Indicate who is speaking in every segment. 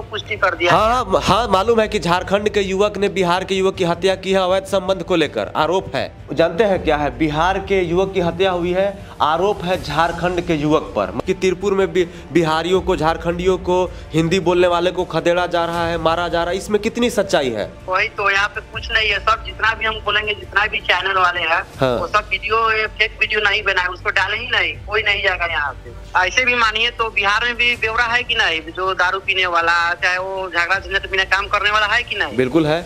Speaker 1: तो पुष्टि कर दिया।
Speaker 2: हाँ हाँ हाँ मालूम है कि झारखंड के युवक ने बिहार के युवक की हत्या की है अवैध संबंध को लेकर। आरोप है। जानते हैं क्या है? बिहार के युवक की हत्या हुई है आरोप है झारखंड के युवक पर। कि तिरपुर में बिहारियों को झारखंडियों को हिंदी बोलने वाले को खदेड़ा जा रहा है मारा जा रहा है इसमें कितनी सच्चाई है?
Speaker 1: वही तो यहाँ पे कुछ नहीं है सब जितना भी हम बोलेंगे जितना भी चैनल वाले हैं
Speaker 2: हाँ।
Speaker 1: वो सब वीडियो फेक वीडियो नहीं बनाए उसको डाले ही नहीं कोई नहीं जाएगा यहाँ से ऐसे भी मानिए तो बिहार में भी ब्यौरा है की नहीं जो दारू पीने वाला चाहे वो झगड़ा झंझट बिना काम करने वाला है कि नहीं?
Speaker 2: बिल्कुल है।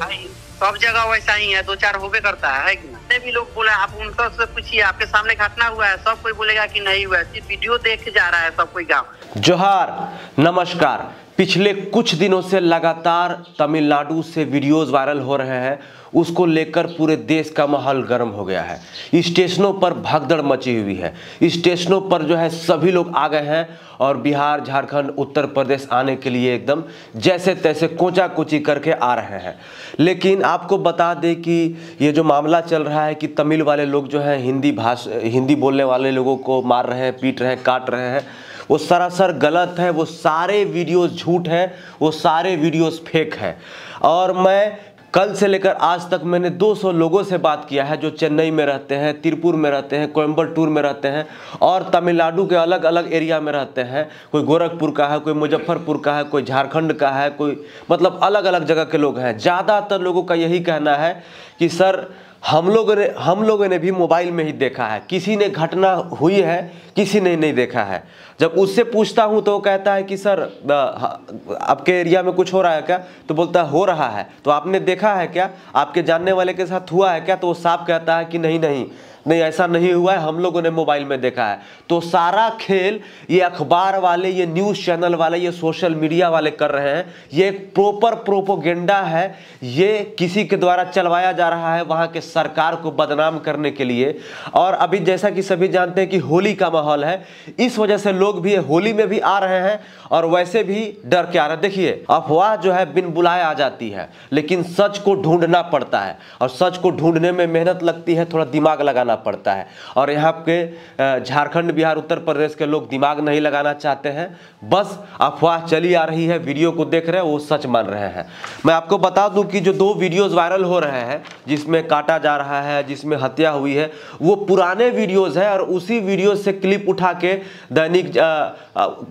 Speaker 1: सब जगह वैसा ही है दो चार होबे करता है, है कि नहीं? जितने भी लोग बोले आप उनका से पूछिए आपके सामने घटना हुआ है सब कोई बोलेगा कि नहीं हुआ है। सिर्फ़ वीडियो देख के जा रहा है सब कोई गाँव।
Speaker 2: जोहार नमस्कार। पिछले कुछ दिनों से लगातार तमिलनाडु से वीडियोस वायरल हो रहे हैं, उसको लेकर पूरे देश का माहौल गर्म हो गया है। स्टेशनों पर भगदड़ मची हुई है। स्टेशनों पर जो है सभी लोग आ गए हैं और बिहार, झारखंड, उत्तर प्रदेश आने के लिए एकदम जैसे तैसे कोचा कोची करके आ रहे हैं। लेकिन आपको बता दें कि ये जो मामला चल रहा है कि तमिल वाले लोग जो हैं, हिंदी भाषा, हिंदी बोलने वाले लोगों को मार रहे हैं, पीट रहे हैं, काट रहे हैं वो सरासर गलत है, वो सारे वीडियोस झूठ हैं, वो सारे वीडियोस फेक है। और मैं कल से लेकर आज तक मैंने 200 लोगों से बात किया है जो चेन्नई में रहते हैं, तिरपुर में रहते हैं कोयम्बटूर में रहते हैं और तमिलनाडु के अलग अलग एरिया में रहते हैं। कोई गोरखपुर का है, कोई मुजफ्फरपुर का है, कोई झारखंड का है, कोई मतलब अलग अलग जगह के लोग हैं। ज़्यादातर लोगों का यही कहना है कि, सर हम लोगों ने, हम लोगों ने भी मोबाइल में ही देखा है। किसी ने घटना हुई है, किसी ने नहीं देखा है। जब उससे पूछता हूँ तो वो कहता है कि, सर आपके एरिया में कुछ हो रहा है क्या? तो बोलता है, हो रहा है। तो आपने देखा है क्या? आपके जानने वाले के साथ हुआ है क्या? तो वो साफ़ कहता है कि, नहीं नहीं नहीं, ऐसा नहीं हुआ है, हम लोगों ने मोबाइल में देखा है। तो सारा खेल, ये अखबार वाले, ये न्यूज़ चैनल वाले, ये सोशल मीडिया वाले कर रहे हैं। ये एक प्रॉपर प्रोपोगेंडा है। ये किसी के द्वारा चलवाया जा रहा है वहाँ के सरकार को बदनाम करने के लिए। और अभी जैसा कि सभी जानते हैं कि होली का माहौल है। इस वजह से लोग भी होली में भी आ रहे हैं और वैसे भी डर के आ रहे हैं। देखिए, अफवाह जो है बिन बुलाए आ जाती है, लेकिन सच को ढूंढना पड़ता है। और सच को ढूँढने में मेहनत लगती है, थोड़ा दिमाग लगाना पड़ता है। और यहाँ के झारखंड, बिहार, उत्तर प्रदेश के लोग दिमाग नहीं लगाना चाहते हैं। बस अफवाह चली आ रही है, वीडियो को देख रहे हैं, वो सच मान रहे हैं। मैं आपको बता दूँ कि जो दो वीडियोस वायरल हो रहे हैं, जिसमें काटा जा रहा है, जिसमें हत्या हुई है, वो पुराने वीडियोस है और उसी वीडियो से क्लिप उठा के दैनिक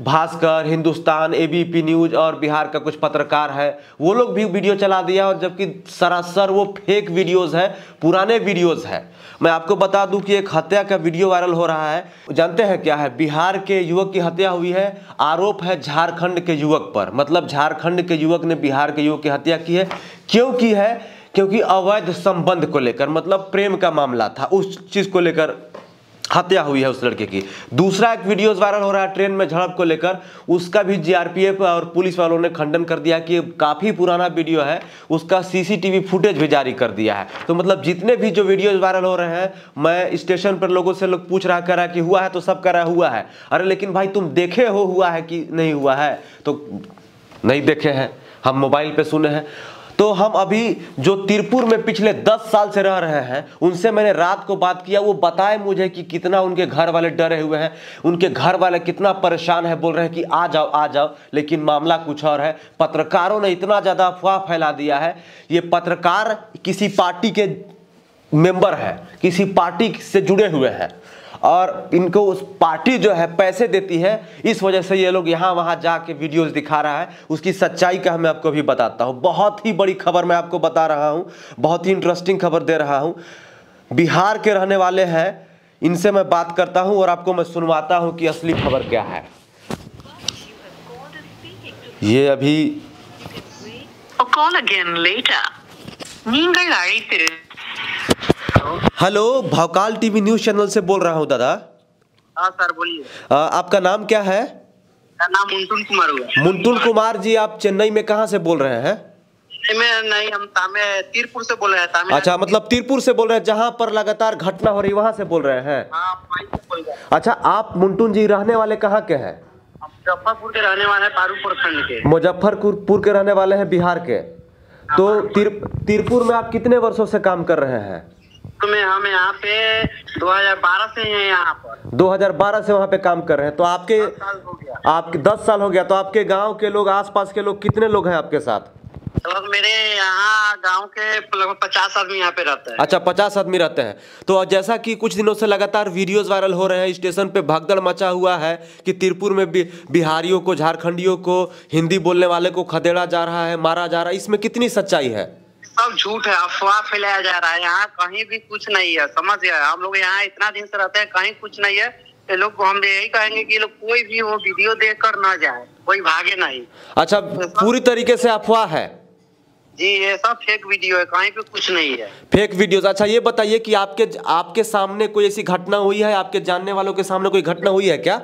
Speaker 2: भास्कर, हिंदुस्तान, एबीपी न्यूज़ और बिहार का कुछ पत्रकार है, वो लोग भी वीडियो चला दिया और जबकि सरासर वो फेक वीडियोस है, पुराने वीडियोस है। मैं आपको बता दूँ कि एक हत्या का वीडियो वायरल हो रहा है। जानते हैं क्या है? बिहार के युवक की हत्या हुई है। आरोप है झारखंड के युवक पर। मतलब झारखंड के युवक ने बिहार के युवक की हत्या की है। क्यों की है? क्योंकि अवैध संबंध को लेकर मतलब प्रेम का मामला था, उस चीज़ को लेकर हत्या हुई है उस लड़के की। दूसरा एक वीडियोस वायरल हो रहा है ट्रेन में झड़प को लेकर। उसका भी जीआरपीएफ और पुलिस वालों ने खंडन कर दिया कि काफ़ी पुराना वीडियो है। उसका सीसीटीवी फुटेज भी जारी कर दिया है। तो मतलब जितने भी जो वीडियोस वायरल हो रहे हैं, मैं स्टेशन पर लोगों से लोग पूछ रहा कर रहा कि हुआ है तो सब कर रहा हुआ है। अरे लेकिन भाई तुम देखे हो हुआ है कि नहीं हुआ है? तो नहीं देखे हैं। हम मोबाइल पे सुने हैं। तो हम अभी जो तिरपुर में पिछले 10 साल से रह रहे हैं, उनसे मैंने रात को बात किया, वो बताए मुझे कि कितना उनके घर वाले डरे हुए हैं, उनके घर वाले कितना परेशान है, बोल रहे हैं कि आ जाओ आ जाओ, लेकिन मामला कुछ और है। पत्रकारों ने इतना ज़्यादा अफवाह फैला दिया है, ये पत्रकार किसी पार्टी के मेंबर है, किसी पार्टी से जुड़े हुए हैं। और इनको उस पार्टी जो है पैसे देती है। इस वजह से ये लोग यहाँ वहाँ जाके वीडियोस दिखा रहा है। उसकी सच्चाई का मैं आपको भी बताता हूँ। बहुत ही बड़ी खबर मैं आपको बता रहा हूँ। बहुत ही इंटरेस्टिंग खबर दे रहा हूँ। बिहार के रहने वाले हैं। इनसे मैं बात करता हूँ और आपको मैं सुनवाता हूँ कि असली खबर क्या है। ये अभी hello Bhaukal TV news channel से बोल रहा हूँ दादा।
Speaker 1: हाँ सर बोलिए।
Speaker 2: आपका नाम क्या है?
Speaker 1: नाम मुंटुल कुमार हुआ।
Speaker 2: कुमार जी आप चेन्नई में कहाँ से बोल रहे हैं?
Speaker 1: नहीं हम तामे तीरपुर से बोल रहे हैं
Speaker 2: अच्छा मतलब तीरपुर से बोल रहे हैं जहाँ पर लगातार घटना हो रही है वहाँ से बोल रहे हैं।
Speaker 1: हाँ से बोल रहे हैं।
Speaker 2: अच्छा आप मुंटुन जी रहने वाले कहाँ के हैं?
Speaker 1: मुजफ्फरपुर के रहने वाले हैं पारू प्रखंड के।
Speaker 2: मुजफ्फरपुर के रहने वाले हैं बिहार के। तो तीर, तीरपुर में आप कितने वर्षों से काम कर रहे हैं?
Speaker 1: में हम यहाँ पे 2012 से हैं यहाँ पर।
Speaker 2: 2012 से वहाँ पे काम कर रहे हैं। तो आपके
Speaker 1: दस साल हो गया।
Speaker 2: आपके 10 साल हो गया। तो आपके गाँव के लोग आसपास के लोग कितने लोग हैं आपके साथ?
Speaker 1: लगभग मेरे यहाँ गाँव के लगभग पचास आदमी यहाँ पे रहते हैं।
Speaker 2: अच्छा पचास आदमी रहते हैं। तो जैसा कि कुछ दिनों से लगातार वीडियोस वायरल हो रहे हैं स्टेशन पे भगदड़ मचा हुआ है कि तिरपुर में बिहारियों को झारखंडियों को हिंदी बोलने वाले को खदेड़ा जा रहा है मारा जा रहा है। इसमें कितनी सच्चाई है?
Speaker 1: सब झूठ है अफवाह फैलाया जा रहा है यहाँ कहीं भी कुछ नहीं है समझ गए हम लोग यहाँ इतना दिन से रहते हैं कहीं कुछ नहीं है ये लोग हम यही कहेंगे कि लोग कोई भी वो वीडियो देख कर न जाए कोई भागे नहीं।
Speaker 2: अच्छा पूरी तरीके से अफवाह है?
Speaker 1: जी ये सब फेक वीडियो है कहीं पे कुछ नहीं है।
Speaker 2: फेक वीडियोस अच्छा ये बताइए कि आपके आपके सामने कोई ऐसी घटना हुई है आपके जानने वालों के सामने कोई घटना हुई है क्या?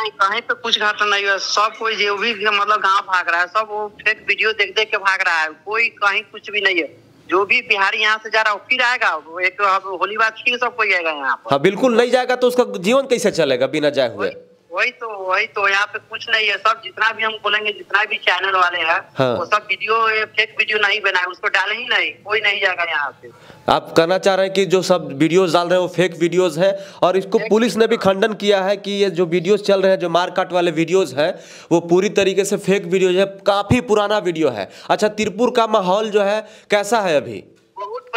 Speaker 1: नहीं कहीं पे कुछ घटना नहीं है सब कोई जो भी मतलब गाँव भाग रहा है सब वो फेक वीडियो देख देख के भाग रहा है। कोई कहीं कुछ भी नहीं है। जो भी बिहारी यहाँ से जा रहा है फिर आएगा। वो एक होली बात फिर सब कोई आएगा यहाँ पर।
Speaker 2: हाँ बिल्कुल नहीं जाएगा तो उसका जीवन कैसे चलेगा बिना जाए हुए?
Speaker 1: वही तो वही तो यहाँ पे कुछ नहीं है। सब जितना भी हम बोलेंगे जितना भी चैनल वाले हैं
Speaker 2: हाँ।
Speaker 1: वो सब वीडियो फेक वीडियो नहीं बनाए उसको डाले ही नहीं। कोई नहीं जाएगा यहाँ से
Speaker 2: आप कहना चाह रहे हैं कि जो सब वीडियोस डाल रहे हैं वो फेक वीडियोस है? और इसको पुलिस ने भी खंडन किया है कि ये जो वीडियोस चल रहे हैं जो मारकाट वाले वीडियोस हैं वो पूरी तरीके से फेक वीडियोज़ है। काफ़ी पुराना वीडियो है। अच्छा तिरपुर का माहौल जो है कैसा है अभी?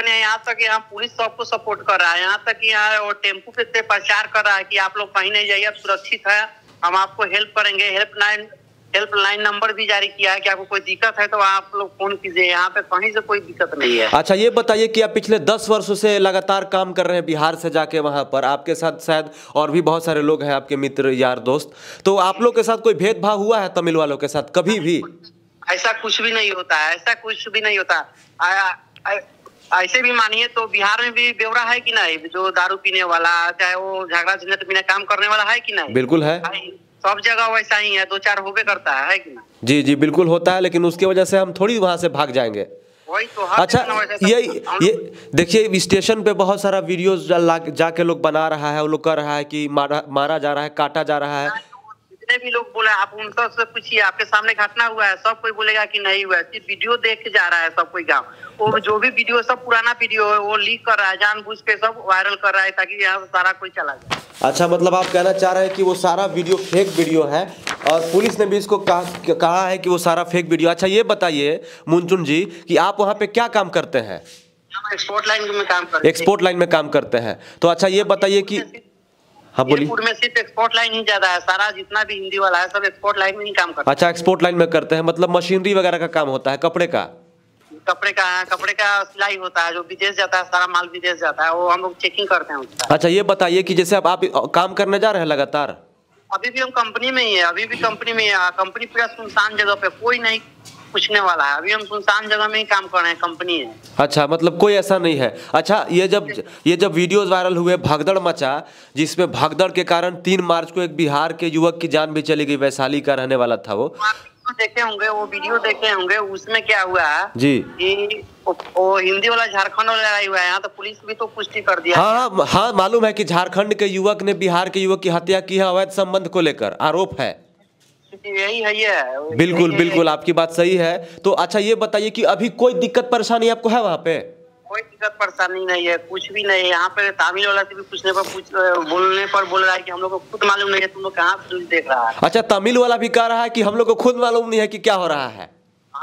Speaker 1: बढ़िया यहाँ तक यहाँ पुलिस सबको सपोर्ट कर रहा है। यहाँ तक यहाँ वो टेंपू पे से प्रचार कर रहा है कि आप लोग कहीं नहीं जाइए आप सुरक्षित है। हम आपको हेल्प करेंगे। Helpline helpline number भी जारी किया है कि आपको कोई दिक्कत है तो आप लोग फ़ोन कीजिए। यहाँ पे कहीं से कोई दिक्कत नहीं है।
Speaker 2: अच्छा ये बताइए कि आप पिछले दस वर्षों से लगातार काम कर रहे हैं बिहार से जाके वहाँ पर। आपके साथ शायद और भी बहुत सारे लोग हैं आपके मित्र यार दोस्त। तो आप लोग के साथ कोई भेदभाव हुआ है तमिल वालों के साथ? कभी भी?
Speaker 1: ऐसा कुछ भी नहीं होता है ऐसा कुछ भी नहीं होता। ऐसे भी मानिए तो बिहार में भी ब्यौरा है कि नहीं? जो दारू पीने वाला चाहे वो झगड़ा झंझट बिना काम करने वाला है कि नहीं?
Speaker 2: बिल्कुल है।
Speaker 1: सब जगह वैसा ही है दो चार होबे करता है, है कि नहीं?
Speaker 2: जी जी बिल्कुल होता है लेकिन उसकी वजह से हम थोड़ी वहाँ से भाग जाएँगे।
Speaker 1: वही तो
Speaker 2: अच्छा ये ये देखिए स्टेशन पे बहुत सारा वीडियोस जाके लोग बना रहा है वो लोग कर रहा है कि मारा मारा जा रहा है काटा जा रहा है।
Speaker 1: जितने भी लोग बोले आप उन सबसे पूछिए आपके सामने घटना हुआ है सब कोई बोलेगा कि नहीं हुआ है सिर्फ़ वीडियो देख के जा रहा है सब कोई गाँव। वो जो भी वीडियो सब पुराना वीडियो है वो लीक कर रहा है जानबूझ के सब वायरल कर रहा है ताकि यहाँ सारा कोई चला जाए।
Speaker 2: अच्छा मतलब आप कहना चाह रहे हैं कि वो सारा वीडियो फेक वीडियो है और पुलिस ने भी इसको कहा कहा है कि वो सारा फेक वीडियो अच्छा ये बताइए मुंचुन जी कि आप वहाँ पे क्या काम करते हैं?
Speaker 1: एक्सपोर्ट लाइन में काम करते हैं।
Speaker 2: एक्सपोर्ट लाइन में काम करते हैं। तो अच्छा ये बताइए कि हाँ बोलिए।
Speaker 1: में सिर्फ़ एक्सपोर्ट लाइन ही ज़्यादा है सारा जितना भी हिंदी वाला है सब एक्सपोर्ट लाइन में ही काम करता
Speaker 2: अच्छा एक्सपोर्ट लाइन में करते हैं मतलब मशीनरी वगैरह का काम होता है कपड़े का?
Speaker 1: है कपड़े का कपड़े का सिलाई होता है जो विदेश जाता है सारा माल विदेश जाता है वो हम लोग चेकिंग करते हैं उसका।
Speaker 2: अच्छा ये बताइए कि जैसे अब आप काम करने जा रहे हैं लगातार?
Speaker 1: अभी भी हम कंपनी में ही है अभी भी कंपनी में ही कंपनी पूरा सुनसान जगह पे कोई नहीं पूछने वाला है। अभी हम सुनसान जगह में ही काम कर रहे हैं कंपनी है।
Speaker 2: अच्छा मतलब कोई ऐसा नहीं है। अच्छा ये जब ये जब वीडियोस वायरल हुए भागदड़ मचा जिसमें भागदड़ के कारण तीन मार्च को एक बिहार के युवक की जान भी चली गई वैशाली का रहने वाला था वो।
Speaker 1: देखे होंगे वो वीडियो देखे होंगे उसमें क्या हुआ? है
Speaker 2: जी।
Speaker 1: कि वो, हिंदी वाला झारखंड वाला लड़ाई हुआ है यहाँ तो पुलिस भी तो पुष्टि कर दिया।
Speaker 2: हाँ हाँ हाँ मालूम है कि झारखंड के युवक ने बिहार के युवक की हत्या की है अवैध संबंध को लेकर आरोप है।
Speaker 1: यही है ये
Speaker 2: बिल्कुल बिल्कुल आपकी बात सही है। तो अच्छा ये बताइए कि अभी कोई दिक्कत परेशानी आपको है वहाँ पे?
Speaker 1: कोई दिक्कत परेशानी नहीं है, कुछ भी नहीं है। यहाँ पे तामिल वाला से भी पूछने पर पूछ बोलने पर बोल रहा है कि हम लोग को खुद मालूम नहीं है, तुम लोग कहाँ देख रहा है।
Speaker 2: अच्छा तमिल वाला भी कह रहा है कि हम लोग को खुद मालूम नहीं है कि क्या हो रहा है।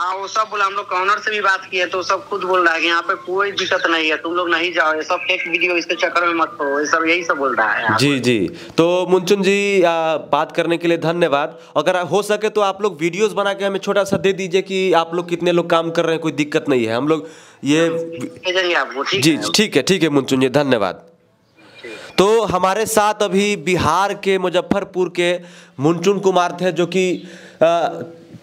Speaker 1: हाँ वो सब बोला हम लोग ऑनर से भी बात किए तो सब खुद बोल रहा है कि यहाँ पे कोई दिक्कत नहीं है तुम लोग नहीं जाओ ये सब फेक वीडियो इसके चक्कर में मत पड़ो ये सब यही सब बोल रहा है
Speaker 2: जी जी। तो मुंचुन जी आ, बात करने के लिए धन्यवाद। अगर हो सके तो आप लोग वीडियोस बना के हमें छोटा सा दे दीजिए कि आप लोग कितने लोग काम कर रहे हैं कोई दिक्कत नहीं है। हम लोग ये
Speaker 1: आपको
Speaker 2: जी ठीक है ठीक है मुंचुन जी धन्यवाद। तो हमारे साथ अभी बिहार के मुजफ्फरपुर के मुंचुन कुमार थे जो कि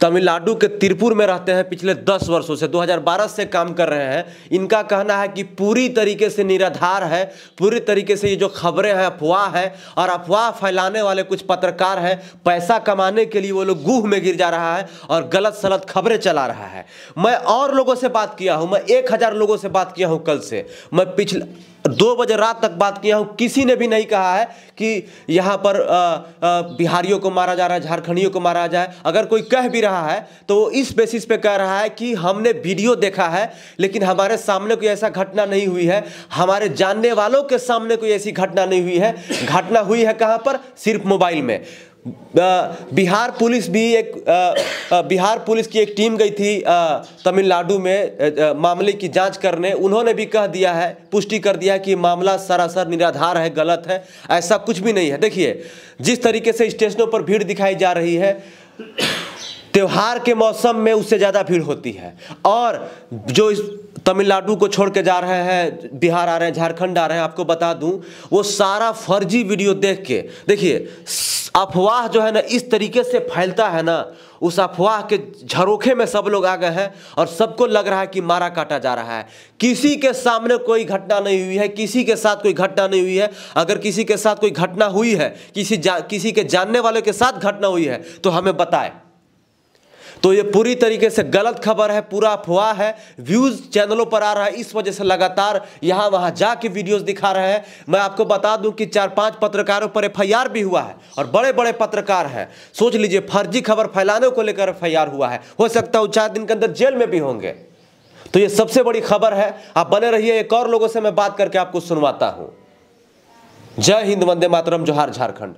Speaker 2: तमिलनाडु के तिरपुर में रहते हैं पिछले 10 वर्षों से 2012 से काम कर रहे हैं। इनका कहना है कि पूरी तरीके से निराधार है, पूरी तरीके से ये जो खबरें हैं, अफवाह है, और अफवाह फैलाने वाले कुछ पत्रकार हैं, पैसा कमाने के लिए वो लोग गुह में गिर जा रहा है और गलत सलत खबरें चला रहा है। मैं और लोगों से बात किया हूँ, मैं एक हज़ार लोगों से बात किया हूँ कल से। मैं पिछले दो बजे रात तक बात किया हूँ। किसी ने भी नहीं कहा है कि यहाँ पर बिहारियों को मारा जा रहा है, झारखंडियों को मारा जाए। अगर कोई कह भी रहा है तो वो इस बेसिस पे कह रहा है कि हमने वीडियो देखा है, लेकिन हमारे सामने कोई ऐसा घटना नहीं हुई है। हमारे जानने वालों के सामने कोई ऐसी घटना नहीं हुई है। घटना हुई है कहाँ पर? सिर्फ़ मोबाइल में। बिहार पुलिस भी एक बिहार पुलिस की एक टीम गई थी तमिलनाडु में मामले की जाँच करने। उन्होंने भी कह दिया है, पुष्टि कर दिया है कि मामला सरासर निराधार है, गलत है, ऐसा कुछ भी नहीं है। देखिए, जिस तरीके से स्टेशनों पर भीड़ दिखाई जा रही है त्योहार के मौसम में उससे ज़्यादा भीड़ होती है। और जो इस तमिलनाडु को छोड़ के जा रहे हैं बिहार आ रहे हैं झारखंड आ रहे हैं आपको बता दूँ वो सारा फर्जी वीडियो देख के देखिए अफवाह जो है ना इस तरीके से फैलता है ना उस अफवाह के झरोखे में सब लोग आ गए हैं और सबको लग रहा है कि मारा काटा जा रहा है। किसी के सामने कोई घटना नहीं हुई है किसी के साथ कोई घटना नहीं हुई है। अगर किसी के साथ कोई घटना हुई है किसी जा, किसी के जानने वाले के साथ घटना हुई है तो हमें बताएँ। तो ये पूरी तरीके से गलत खबर है, पूरा अफवाह है व्यूज़ चैनलों पर आ रहा है, इस वजह से लगातार यहाँ वहाँ जाके वीडियोस दिखा रहे हैं। मैं आपको बता दूँ कि चार पाँच पत्रकारों पर एफआईआर भी हुआ है और बड़े बड़े पत्रकार हैं। सोच लीजिए, फर्जी खबर फैलाने को लेकर एफआईआर हुआ है। हो सकता है चार दिन के अंदर जेल में भी होंगे। तो ये सबसे बड़ी खबर है। आप बने रहिए, एक और लोगों से मैं बात करके आपको सुनवाता हूँ। जय हिंद, वंदे मातरम, जोहार झारखंड।